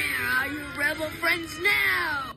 Where are your rebel friends now?